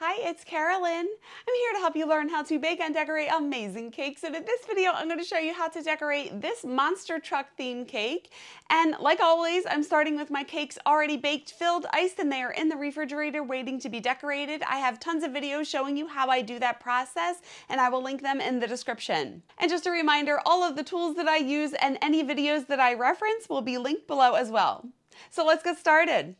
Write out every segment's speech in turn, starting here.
Hi, it's Karolyn. I'm here to help you learn how to bake and decorate amazing cakes. And in this video, I'm going to show you how to decorate this monster truck theme cake. And like always, I'm starting with my cakes already baked, filled, iced, and they are in the refrigerator waiting to be decorated. I have tons of videos showing you how I do that process, and I will link them in the description. And just a reminder, all of the tools that I use and any videos that I reference will be linked below as well. So let's get started.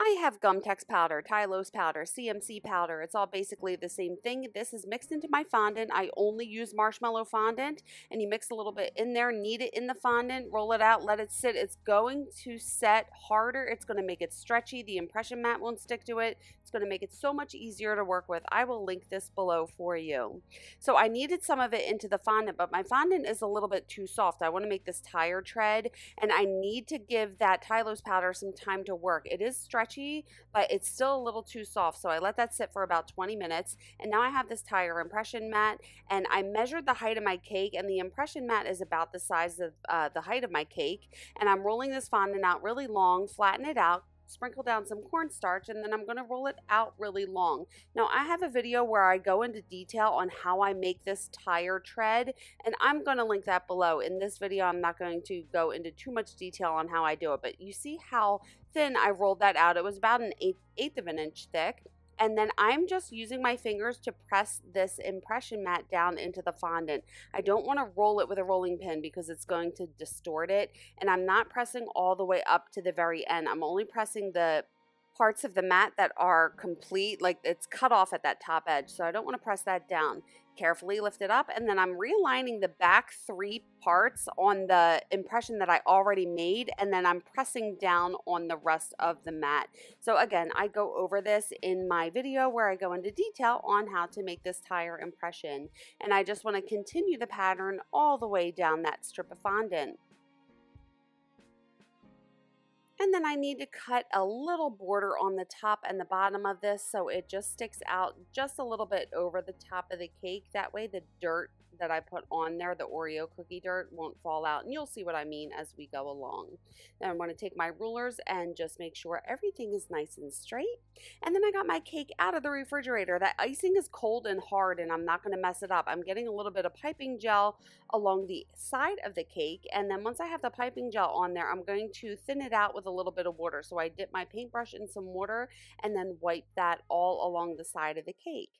I have Gum-Tex powder, Tylose powder, CMC powder. It's all basically the same thing. This is mixed into my fondant. I only use marshmallow fondant and you mix a little bit in there, knead it in the fondant, roll it out, let it sit. It's going to set harder. It's going to make it stretchy. The impression mat won't stick to it. It's going to make it so much easier to work with. I will link this below for you. So I kneaded some of it into the fondant, but my fondant is a little bit too soft. I want to make this tire tread and I need to give that Tylose powder some time to work. It is stretchy but it's still a little too soft. So I let that sit for about 20 minutes. And now I have this tire impression mat and I measured the height of my cake and the impression mat is about the size of uh, the height of my cake. And I'm rolling this fondant out really long, flatten it out, sprinkle down some cornstarch, and then I'm going to roll it out really long. Now, I have a video where I go into detail on how I make this tire tread, and I'm going to link that below. In this video, I'm not going to go into too much detail on how I do it, but you see how thin I rolled that out. It was about an eighth, eighth of an inch thick. And then I'm just using my fingers to press this impression mat down into the fondant. I don't want to roll it with a rolling pin because it's going to distort it. And I'm not pressing all the way up to the very end. I'm only pressing the parts of the mat that are complete, like it's cut off at that top edge. So I don't want to press that down carefully lift it up and then I'm realigning the back three parts on the impression that I already made and then I'm pressing down on the rest of the mat. So again, I go over this in my video where I go into detail on how to make this tire impression and I just want to continue the pattern all the way down that strip of fondant. And then I need to cut a little border on the top and the bottom of this so it just sticks out just a little bit over the top of the cake. That way the dirt that I put on there, the Oreo cookie dirt, won't fall out. And you'll see what I mean as we go along. Then I'm going to take my rulers and just make sure everything is nice and straight. And then I got my cake out of the refrigerator. That icing is cold and hard and I'm not going to mess it up. I'm getting a little bit of piping gel along the side of the cake. And then once I have the piping gel on there, I'm going to thin it out with a little bit of water. So I dip my paintbrush in some water and then wipe that all along the side of the cake.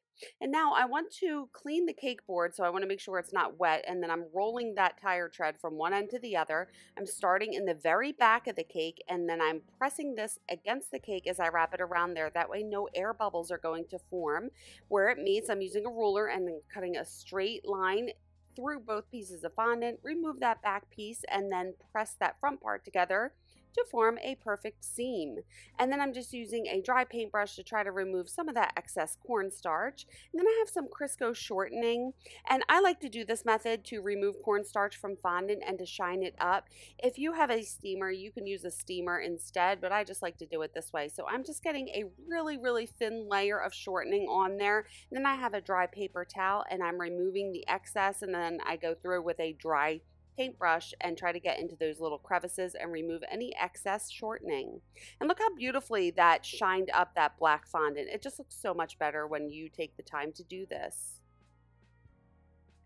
And now I want to clean the cake board, so I want to make sure it's not wet, and then I'm rolling that tire tread from one end to the other. I'm starting in the very back of the cake, and then I'm pressing this against the cake as I wrap it around there. That way no air bubbles are going to form. Where it meets, I'm using a ruler and then cutting a straight line through both pieces of fondant, remove that back piece, and then press that front part together to form a perfect seam. And then I'm just using a dry paintbrush to try to remove some of that excess cornstarch. And then I have some Crisco shortening. And I like to do this method to remove cornstarch from fondant and to shine it up. If you have a steamer, you can use a steamer instead, but I just like to do it this way. So I'm just getting a really, really thin layer of shortening on there. And then I have a dry paper towel and I'm removing the excess and then I go through with a dry paintbrush and try to get into those little crevices and remove any excess shortening. And look how beautifully that shined up that black fondant. It just looks so much better when you take the time to do this.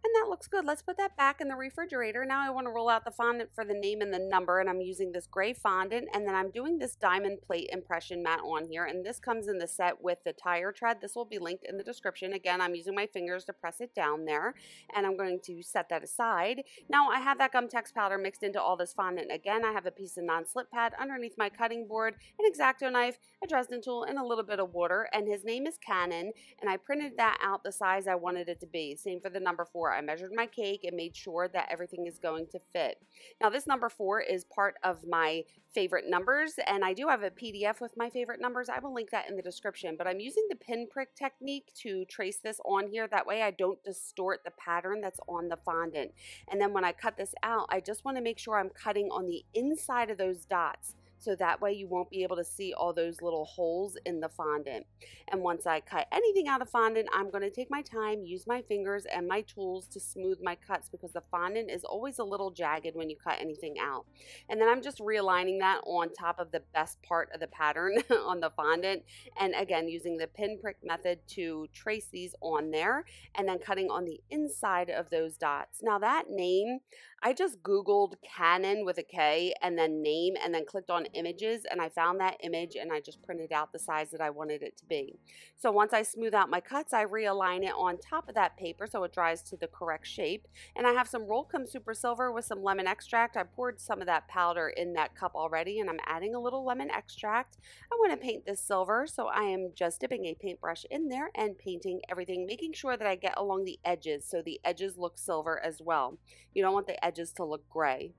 And that looks good. Let's put that back in the refrigerator. Now I want to roll out the fondant for the name and the number. And I'm using this gray fondant. And then I'm doing this diamond plate impression mat on here. And this comes in the set with the tire tread. This will be linked in the description. Again, I'm using my fingers to press it down there. And I'm going to set that aside. Now I have that Gum-Tex powder mixed into all this fondant. Again, I have a piece of non-slip pad underneath my cutting board, an X-Acto knife, a Dresden tool, and a little bit of water. And his name is Cannon. And I printed that out the size I wanted it to be. Same for the number four. I measured my cake and made sure that everything is going to fit. Now this number four is part of my favorite numbers and I do have a PDF with my favorite numbers. I will link that in the description, but I'm using the pinprick technique to trace this on here. That way I don't distort the pattern that's on the fondant. And then when I cut this out, I just want to make sure I'm cutting on the inside of those dots. So that way you won't be able to see all those little holes in the fondant. And once I cut anything out of fondant, I'm going to take my time, use my fingers and my tools to smooth my cuts because the fondant is always a little jagged when you cut anything out. And then I'm just realigning that on top of the best part of the pattern on the fondant. And again, using the pinprick method to trace these on there and then cutting on the inside of those dots. Now that name, I just Googled Canon with a K and then name and then clicked on images and I found that image and I just printed out the size that I wanted it to be. So once I smooth out my cuts, I realign it on top of that paper so it dries to the correct shape. And I have some Rolkem Super Silver with some lemon extract. I poured some of that powder in that cup already and I'm adding a little lemon extract. I want to paint this silver so I am just dipping a paintbrush in there and painting everything, making sure that I get along the edges so the edges look silver as well. You don't want the edges to look gray.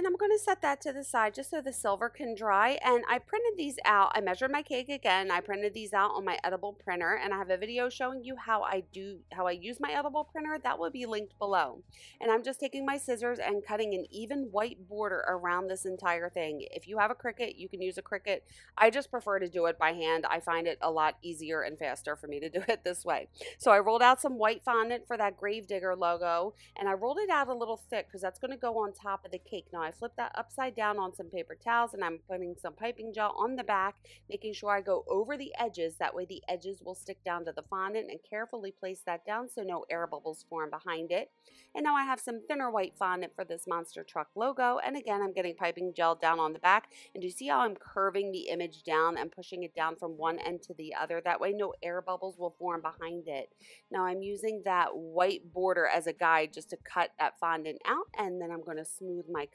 And I'm going to set that to the side just so the silver can dry. And I printed these out. I measured my cake again. I printed these out on my edible printer. And I have a video showing you how I do, how I use my edible printer. That will be linked below. And I'm just taking my scissors and cutting an even white border around this entire thing. If you have a Cricut, you can use a Cricut. I just prefer to do it by hand. I find it a lot easier and faster for me to do it this way. So I rolled out some white fondant for that Grave Digger logo. And I rolled it out a little thick because that's going to go on top of the cake. Now I flip that upside down on some paper towels and I'm putting some piping gel on the back, making sure I go over the edges. That way the edges will stick down to the fondant and carefully place that down so no air bubbles form behind it. And now I have some thinner white fondant for this Monster Truck logo. And again, I'm getting piping gel down on the back. And do you see how I'm curving the image down and pushing it down from one end to the other? That way no air bubbles will form behind it. Now I'm using that white border as a guide just to cut that fondant out. And then I'm going to smooth my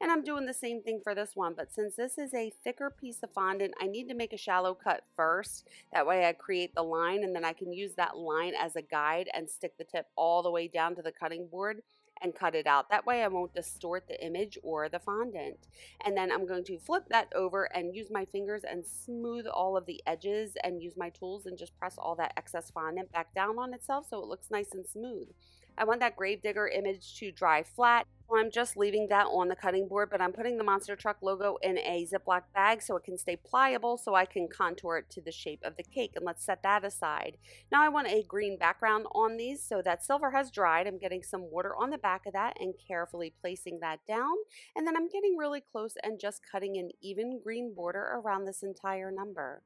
And I'm doing the same thing for this one, but since this is a thicker piece of fondant, I need to make a shallow cut first. That way I create the line and then I can use that line as a guide and stick the tip all the way down to the cutting board and cut it out. That way I won't distort the image or the fondant. And then I'm going to flip that over and use my fingers and smooth all of the edges and use my tools and just press all that excess fondant back down on itself so it looks nice and smooth. I want that Grave Digger image to dry flat. I'm just leaving that on the cutting board, but I'm putting the Monster Truck logo in a Ziploc bag so it can stay pliable so I can contour it to the shape of the cake. And let's set that aside. Now I want a green background on these so that silver has dried. I'm getting some water on the back of that and carefully placing that down. And then I'm getting really close and just cutting an even green border around this entire number.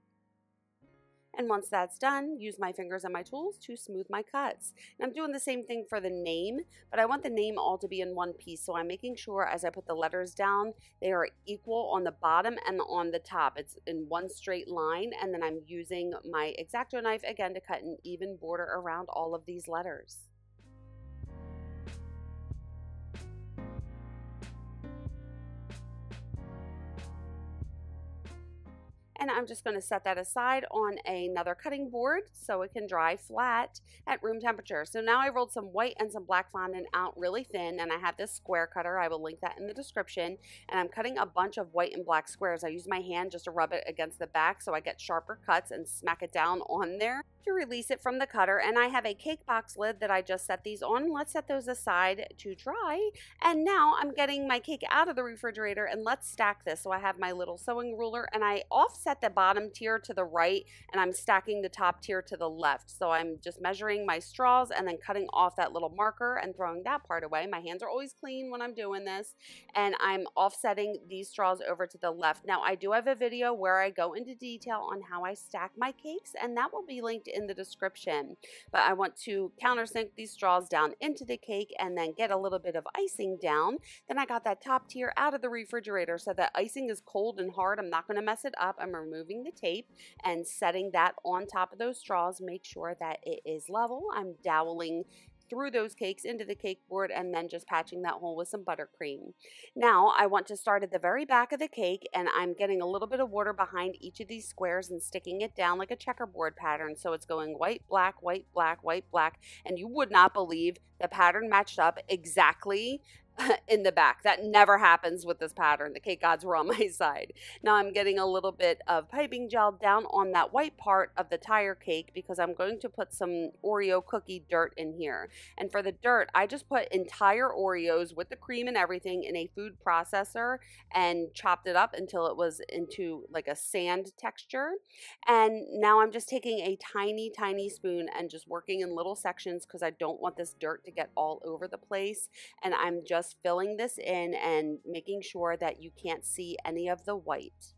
And once that's done, use my fingers and my tools to smooth my cuts. And I'm doing the same thing for the name, but I want the name all to be in one piece. So I'm making sure as I put the letters down, they are equal on the bottom and on the top. It's in one straight line. And then I'm using my X-Acto knife again to cut an even border around all of these letters. I'm just going to set that aside on another cutting board so it can dry flat at room temperature. So now I rolled some white and some black fondant out really thin and I have this square cutter. I will link that in the description and I'm cutting a bunch of white and black squares. I use my hand just to rub it against the back so I get sharper cuts and smack it down on there to release it from the cutter and I have a cake box lid that I just set these on. Let's set those aside to dry and now I'm getting my cake out of the refrigerator and let's stack this. So I have my little sewing ruler and I offset the bottom tier to the right and I'm stacking the top tier to the left. So I'm just measuring my straws and then cutting off that little marker and throwing that part away. My hands are always clean when I'm doing this and I'm offsetting these straws over to the left. Now I do have a video where I go into detail on how I stack my cakes and that will be linked in the description. But I want to countersink these straws down into the cake and then get a little bit of icing down. Then I got that top tier out of the refrigerator so that icing is cold and hard. I'm not going to mess it up. I'm removing the tape and setting that on top of those straws. Make sure that it is level. I'm doweling through those cakes into the cake board and then just patching that hole with some buttercream. Now I want to start at the very back of the cake and I'm getting a little bit of water behind each of these squares and sticking it down like a checkerboard pattern. So it's going white, black, white, black, white, black. And you would not believe the pattern matched up exactly in the back. That never happens with this pattern. The cake gods were on my side. Now I'm getting a little bit of piping gel down on that white part of the tire cake because I'm going to put some Oreo cookie dirt in here. And for the dirt, I just put entire Oreos with the cream and everything in a food processor and chopped it up until it was into like a sand texture. And now I'm just taking a tiny, tiny spoon and just working in little sections because I don't want this dirt to get all over the place. And I'm just just filling this in and making sure that you can't see any of the white.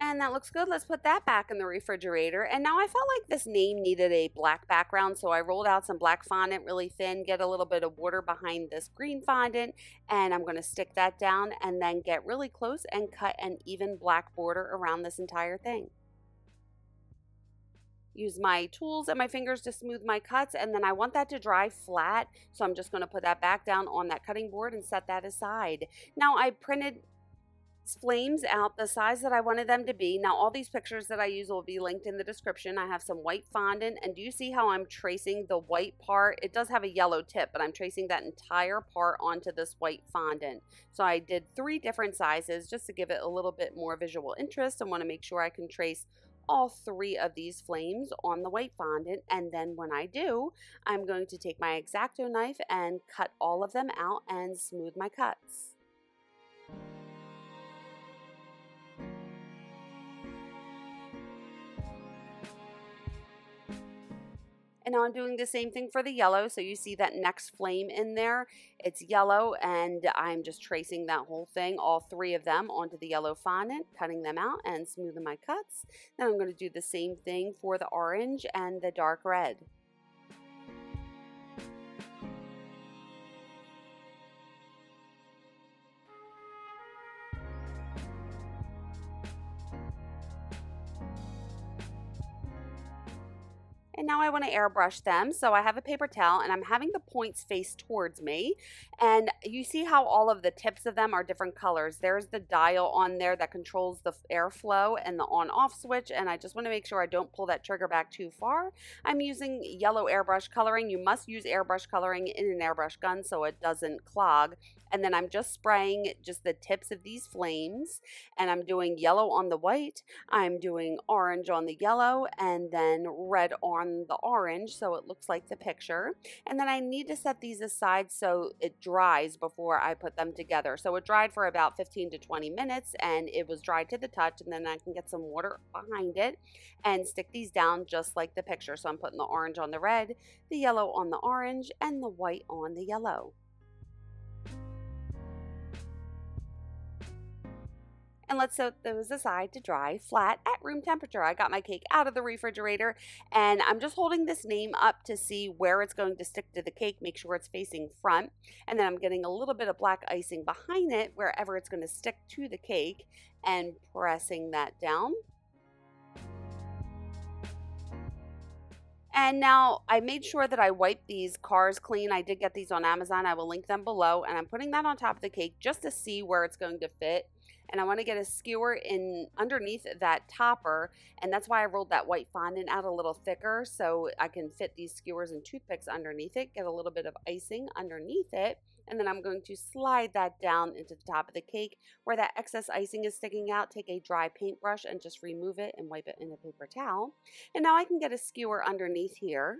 And that looks good. Let's put that back in the refrigerator. And now I felt like this name needed a black background, so I rolled out some black fondant really thin, get a little bit of water behind this green fondant, and I'm going to stick that down and then get really close and cut an even black border around this entire thing use my tools and my fingers to smooth my cuts and then I want that to dry flat so I'm just going to put that back down on that cutting board and set that aside. Now I printed flames out the size that I wanted them to be. Now all these pictures that I use will be linked in the description. I have some white fondant and do you see how I'm tracing the white part? It does have a yellow tip but I'm tracing that entire part onto this white fondant. So I did three different sizes just to give it a little bit more visual interest and want to make sure I can trace all three of these flames on the white fondant and then when I do, I'm going to take my X-Acto knife and cut all of them out and smooth my cuts. And now I'm doing the same thing for the yellow. So you see that next flame in there. It's yellow and I'm just tracing that whole thing, all three of them onto the yellow fondant, cutting them out and smoothing my cuts. Then I'm going to do the same thing for the orange and the dark red. I want to airbrush them. So I have a paper towel and I'm having the points face towards me. And you see how all of the tips of them are different colors. There's the dial on there that controls the airflow and the on off switch. And I just want to make sure I don't pull that trigger back too far. I'm using yellow airbrush coloring. You must use airbrush coloring in an airbrush gun so it doesn't clog and then I'm just spraying just the tips of these flames and I'm doing yellow on the white, I'm doing orange on the yellow and then red on the orange so it looks like the picture and then I need to set these aside so it dries before I put them together. So it dried for about 15 to 20 minutes and it was dried to the touch and then I can get some water behind it and stick these down just like the picture. So I'm putting the orange on the red, the yellow on the orange, and the white on the yellow. And let's set those aside to dry flat at room temperature. I got my cake out of the refrigerator and I'm just holding this name up to see where it's going to stick to the cake, make sure it's facing front. And then I'm getting a little bit of black icing behind it wherever it's going to stick to the cake and pressing that down. And now I made sure that I wiped these cars clean. I did get these on Amazon. I will link them below. And I'm putting that on top of the cake just to see where it's going to fit and I want to get a skewer in underneath that topper and that's why I rolled that white fondant out a little thicker so I can fit these skewers and toothpicks underneath it, get a little bit of icing underneath it and then I'm going to slide that down into the top of the cake where that excess icing is sticking out. Take a dry paintbrush and just remove it and wipe it in a paper towel. And now I can get a skewer underneath here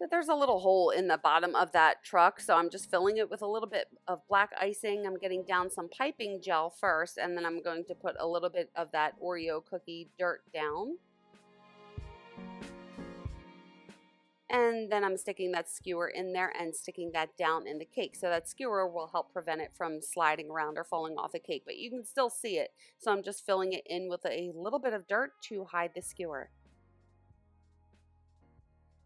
so there's a little hole in the bottom of that truck, so I'm just filling it with a little bit of black icing. I'm getting down some piping gel first, and then I'm going to put a little bit of that Oreo cookie dirt down. And then I'm sticking that skewer in there and sticking that down in the cake. So that skewer will help prevent it from sliding around or falling off the cake, but you can still see it. So I'm just filling it in with a little bit of dirt to hide the skewer.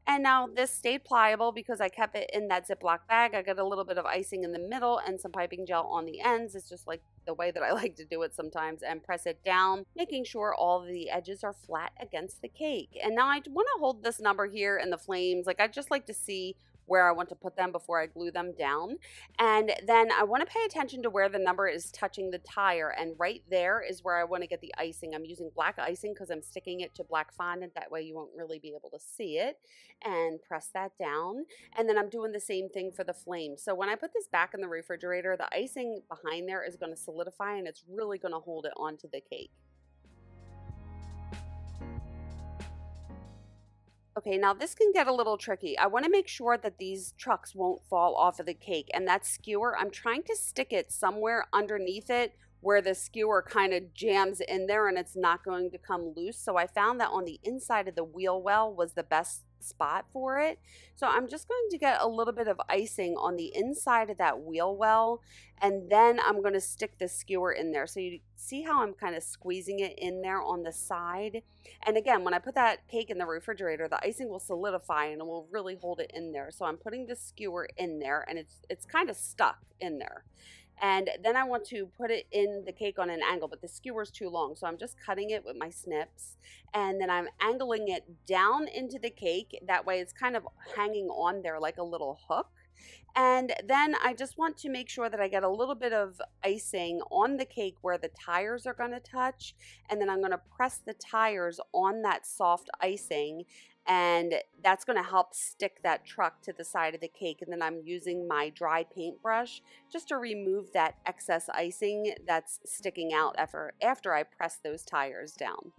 And now this stayed pliable because I kept it in that Ziploc bag. I got a little bit of icing in the middle and some piping gel on the ends. It's just like the way that I like to do it sometimes and press it down, making sure all the edges are flat against the cake. And now I want to hold this number here in the flames. Like I just like to see where I want to put them before I glue them down. And then I want to pay attention to where the number is touching the tire. And right there is where I want to get the icing. I'm using black icing because I'm sticking it to black fondant. That way you won't really be able to see it. And press that down. And then I'm doing the same thing for the flame. So when I put this back in the refrigerator, the icing behind there is going to solidify and it's really going to hold it onto the cake. Okay, now this can get a little tricky. I want to make sure that these trucks won't fall off of the cake. And that skewer, I'm trying to stick it somewhere underneath it where the skewer kind of jams in there and it's not going to come loose. So I found that on the inside of the wheel well was the best spot for it. So I'm just going to get a little bit of icing on the inside of that wheel well and then I'm going to stick the skewer in there. So you see how I'm kind of squeezing it in there on the side. And again, when I put that cake in the refrigerator, the icing will solidify and it will really hold it in there. So I'm putting the skewer in there and it's, it's kind of stuck in there. And then I want to put it in the cake on an angle, but the skewer is too long. So I'm just cutting it with my snips and then I'm angling it down into the cake. That way it's kind of hanging on there like a little hook. And then I just want to make sure that I get a little bit of icing on the cake where the tires are going to touch. And then I'm going to press the tires on that soft icing and that's going to help stick that truck to the side of the cake and then I'm using my dry paintbrush just to remove that excess icing that's sticking out after, after I press those tires down.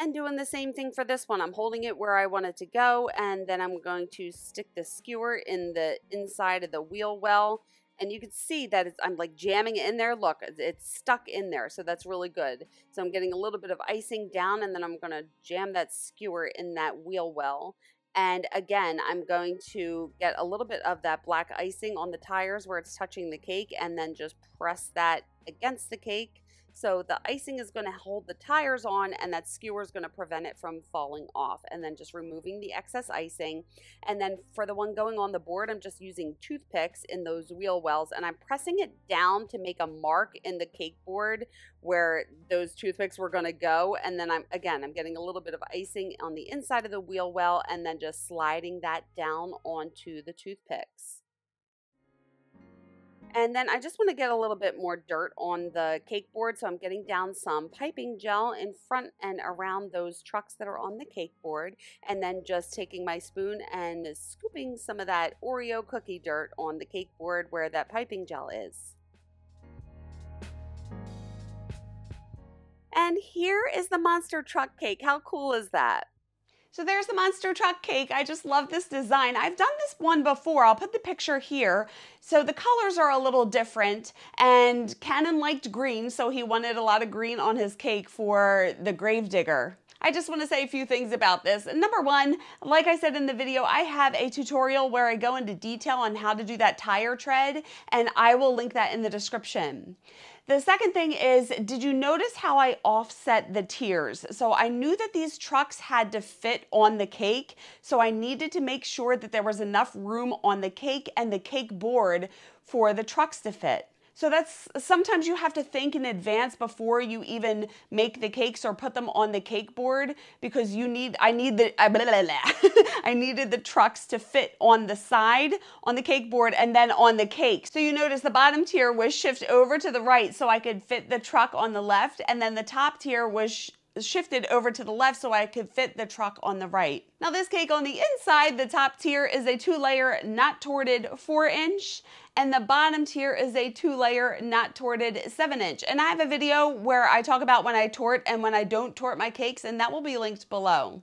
And doing the same thing for this one. I'm holding it where I want it to go and then I'm going to stick the skewer in the inside of the wheel well and you can see that it's, I'm like jamming it in there. Look, it's stuck in there, so that's really good. So I'm getting a little bit of icing down, and then I'm to jam that skewer in that wheel well. And again, I'm going to get a little bit of that black icing on the tires where it's touching the cake, and then just press that against the cake so the icing is going to hold the tires on and that skewer is going to prevent it from falling off. And then just removing the excess icing. And then for the one going on the board, I'm just using toothpicks in those wheel wells and I'm pressing it down to make a mark in the cake board where those toothpicks were going to go. And then I'm, again, I'm getting a little bit of icing on the inside of the wheel well and then just sliding that down onto the toothpicks. And then I just want to get a little bit more dirt on the cake board. So I'm getting down some piping gel in front and around those trucks that are on the cake board. And then just taking my spoon and scooping some of that Oreo cookie dirt on the cake board where that piping gel is. And here is the monster truck cake. How cool is that? So there's the monster truck cake. I just love this design. I've done this one before. I'll put the picture here. So the colors are a little different and Cannon liked green, so he wanted a lot of green on his cake for the Grave Digger. I just want to say a few things about this. Number one, like I said in the video, I have a tutorial where I go into detail on how to do that tire tread, and I will link that in the description. The second thing is, did you notice how I offset the tiers? So I knew that these trucks had to fit on the cake, so I needed to make sure that there was enough room on the cake and the cake board for the trucks to fit. So that's sometimes you have to think in advance before you even make the cakes or put them on the cake board because you need I need the blah, blah, blah. I needed the trucks to fit on the side on the cake board and then on the cake. So you notice the bottom tier was shifted over to the right so I could fit the truck on the left and then the top tier was shifted over to the left so I could fit the truck on the right. Now this cake on the inside, the top tier is a two layer not torted four inch and the bottom tier is a two layer not torted seven inch. And I have a video where I talk about when I tort and when I don't tort my cakes and that will be linked below.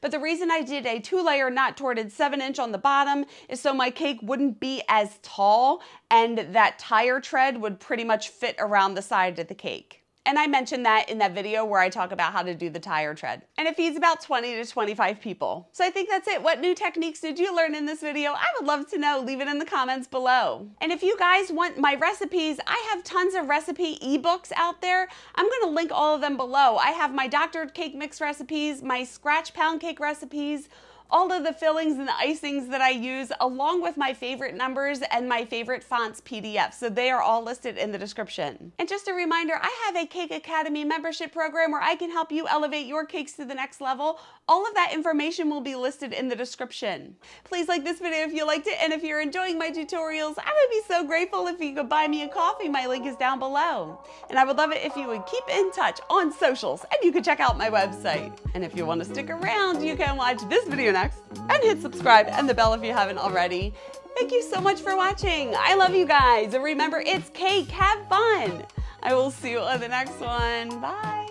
But the reason I did a two layer not torted seven inch on the bottom is so my cake wouldn't be as tall and that tire tread would pretty much fit around the side of the cake. And I mentioned that in that video where I talk about how to do the tire tread. And it feeds about 20 to 25 people. So I think that's it. What new techniques did you learn in this video? I would love to know. Leave it in the comments below. And if you guys want my recipes, I have tons of recipe ebooks out there. I'm gonna link all of them below. I have my doctored cake mix recipes, my scratch pound cake recipes, all of the fillings and the icings that I use, along with my favorite numbers and my favorite fonts PDF. So they are all listed in the description. And just a reminder, I have a Kake Academy membership program where I can help you elevate your cakes to the next level. All of that information will be listed in the description. Please like this video if you liked it, and if you're enjoying my tutorials, I would be so grateful if you could buy me a coffee. My link is down below. And I would love it if you would keep in touch on socials, and you could check out my website. And if you want to stick around, you can watch this video next, and hit subscribe and the bell if you haven't already. Thank you so much for watching. I love you guys. And remember, it's cake. Have fun. I will see you on the next one. Bye.